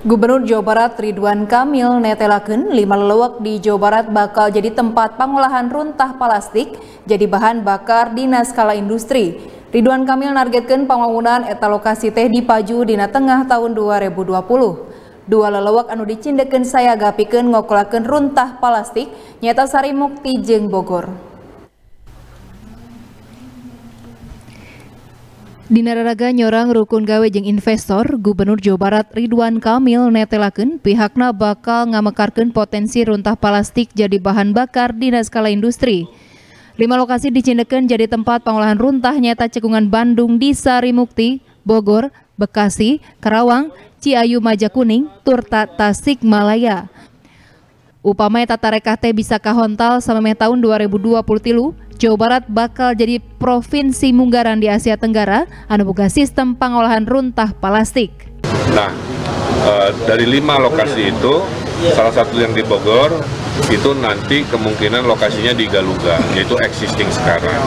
Gubernur Jawa Barat Ridwan Kamil netelaken lima lelewak di Jawa Barat bakal jadi tempat pengolahan runtah plastik jadi bahan bakar di skala industri. Ridwan Kamil nargetkan pembangunan eta lokasi teh di Paju dina tengah tahun 2020. Dua lelewak anu dicindekeun saya gapikeun ngokolakeun runtah plastik nyata Sari Mukti jeung Bogor. Dinararaga nyorang rukun gawe jeung investor, Gubernur Jawa Barat Ridwan Kamil netelakeun pihakna bakal ngamekarkeun potensi runtah plastik jadi bahan bakar di skala industri. Lima lokasi dicindekeun jadi tempat pengolahan runtah nyata cekungan Bandung di Sarimukti, Bogor, Bekasi, Karawang, Ciayu Majakuning, Turta Tasik Malaya. Upama tata rekah teh bisa kahontal sampai tahun 2020 tilu, Jawa Barat bakal jadi provinsi munggaran di Asia Tenggara anu sistem pengolahan runtah plastik. Nah, e, dari lima lokasi itu, salah satu yang di Bogor, itu nanti kemungkinan lokasinya di Galuga, yaitu existing sekarang.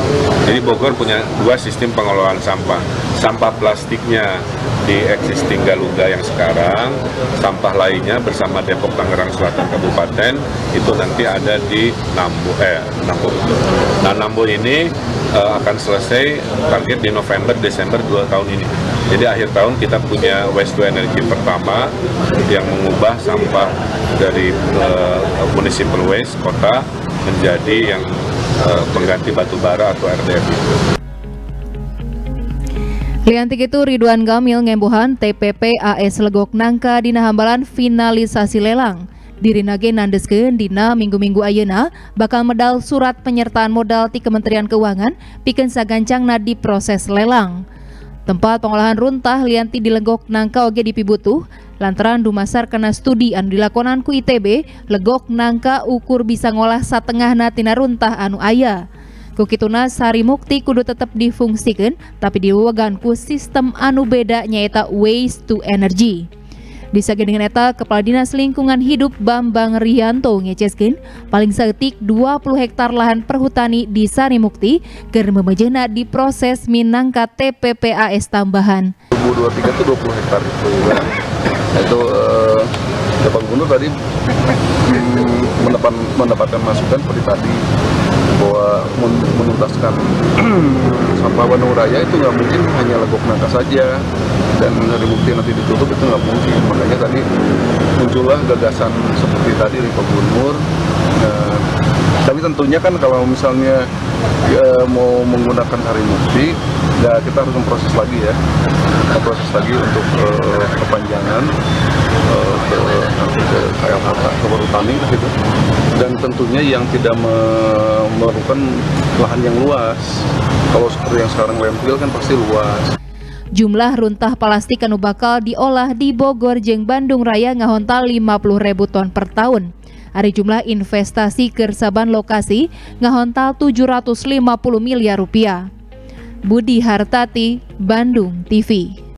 Jadi Bogor punya dua sistem pengelolaan sampah. Sampah plastiknya di existing Galuga yang sekarang, sampah lainnya bersama Depok Tangerang Selatan Kabupaten itu nanti ada di Nambu eh Nambu. Nah Nambu ini uh, akan selesai target di November Desember dua tahun ini. Jadi akhir tahun kita punya waste to energy pertama yang mengubah sampah dari uh, municipal waste kota menjadi yang uh, pengganti batu bara atau RDF itu. Liantik itu Ridwan Gamil ngembuhan TPP AS Legok Nangka dina hambalan finalisasi lelang. Diri nage nandeskeun dina minggu-minggu ayeuna bakal medal surat penyertaan modal di Kementerian Keuangan pikeun sagancangna di proses lelang. Tempat pengolahan runtah lianti di Legok Nangka oge dipibutuh lantaran dumasar kena studi anu dilakonan ku ITB Legok Nangka ukur bisa ngolah satengah natina runtah anu ayah. Kukituna sari mukti kudu tetap difungsikan tapi diwegan ku sistem anu beda nyaeta waste to energy. Bisa dengan eta Kepala Dinas Lingkungan Hidup Bambang Rianto ngeceskin paling setik 20 hektar lahan perhutani di Sari Mukti ker memejena di proses minangka TPPAS tambahan. 2023 itu 20 hektar itu ya. Itu uh, Bapak Gubernur tadi hmm, mendapat, mendapatkan masukan seperti tadi bahwa menuntaskan sampah Bandung Raya itu nggak mungkin hanya legok nangka saja. Dan dari bukti nanti ditutup itu nggak mungkin. Makanya tadi muncullah gagasan seperti tadi dari Pak Gubernur. Nah, tapi tentunya kan kalau misalnya ya, mau menggunakan hari bukti ya kita harus memproses lagi ya. Memproses lagi untuk uh, kepanjangan uh, ke ke kayak kota ke Tani gitu dan tentunya yang tidak memerlukan lahan yang luas kalau seperti yang sekarang landfill kan pasti luas Jumlah runtah plastik anu bakal diolah di Bogor jeng Bandung Raya ngahontal 50 ribu ton per tahun. Hari jumlah investasi kersaban lokasi ngahontal 750 miliar rupiah. Budi Hartati, Bandung TV.